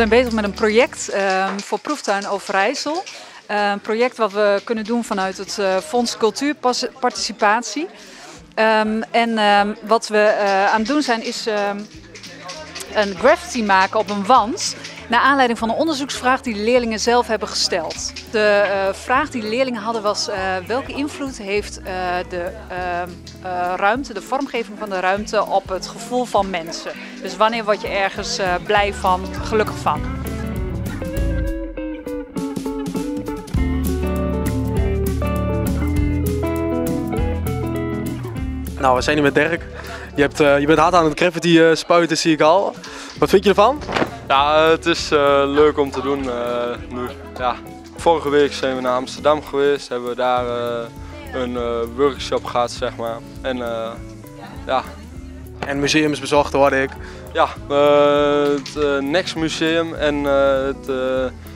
zijn bezig met een project ehm, voor Proeftuin Overijssel. Uh, een project wat we kunnen doen vanuit het uh, Fonds Cultuurparticipatie. Um, en wat we uh, aan het doen zijn is een graffiti maken op een wand. Naar aanleiding van een onderzoeksvraag die de leerlingen zelf hebben gesteld. De uh, vraag die de leerlingen hadden was uh, welke invloed heeft uh, de ruimte, de vormgeving van de ruimte op het gevoel van mensen. Dus wanneer word je ergens blij van, gelukkig van. Nou, we zijn hier met Dirk. Je, je bent hard aan het graffiti spuiten, zie ik al. Wat vind je ervan? Ja, het is uh, leuk om te doen uh, nu. Ja. Vorige week zijn we naar Amsterdam geweest, hebben we daar uh, een workshop gehad, zeg maar. En ja. En museums bezocht hoorde ik. Ja, het Next Museum en het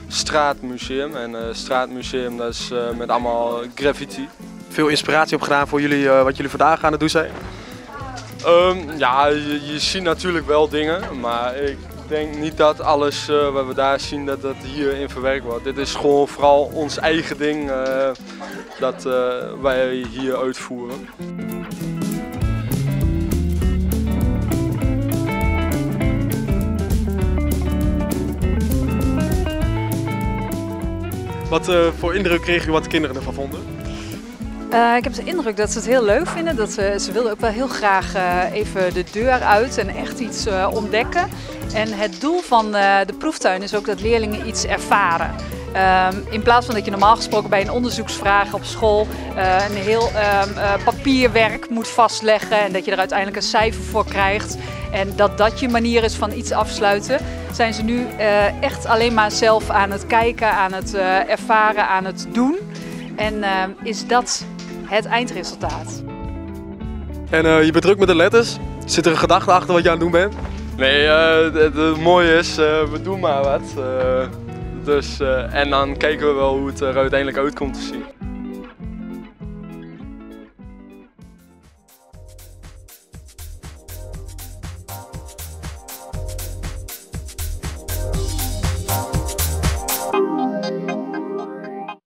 Straatmuseum. En het Straatmuseum dat is met allemaal graffiti. Veel inspiratie opgedaan voor jullie, wat jullie vandaag aan het doen zijn? Um, ja, je, je ziet natuurlijk wel dingen, maar ik denk niet dat alles uh, wat we daar zien, dat dat hierin verwerkt wordt. Dit is gewoon vooral ons eigen ding uh, dat uh, wij hier uitvoeren. Wat voor indruk kregen u wat de kinderen ervan vonden? Uh, ik heb de indruk dat ze het heel leuk vinden. Dat ze, ze wilden ook wel heel graag uh, even de deur uit en echt iets uh, ontdekken. En het doel van de proeftuin is ook dat leerlingen iets ervaren. Um, in plaats van dat je normaal gesproken bij een onderzoeksvraag op school een heel um, papierwerk moet vastleggen en dat je er uiteindelijk een cijfer voor krijgt. En dat dat je manier is van iets afsluiten, zijn ze nu echt alleen maar zelf aan het kijken, aan het ervaren, aan het doen. En ehm, is dat het eindresultaat. En je bent druk met de letters. Zit er een gedachte achter wat je aan het doen bent? Nee, uh, het, mooie is, uh, we doen maar wat. dus, en dan kijken we wel hoe het er uiteindelijk uit komt te zien.